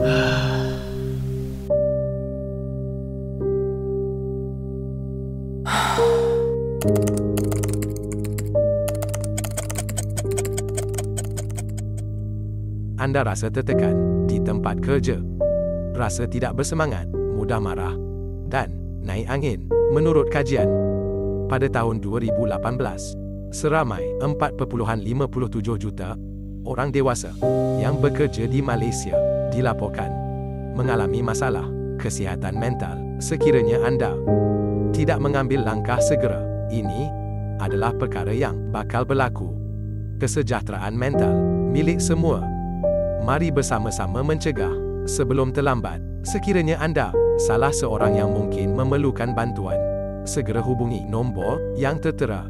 Anda rasa tertekan di tempat kerja, rasa tidak bersemangat, mudah marah, dan naik angin. Menurut kajian, pada tahun 2018, seramai 4.57 juta orang dewasa yang bekerja di Malaysia dilaporkan mengalami masalah kesihatan mental sekiranya anda tidak mengambil langkah segera. Ini adalah perkara yang bakal berlaku. Kesejahteraan mental milik semua Mari bersama-sama mencegah sebelum terlambat. Sekiranya anda salah seorang yang mungkin memerlukan bantuan, segera hubungi nombor yang tertera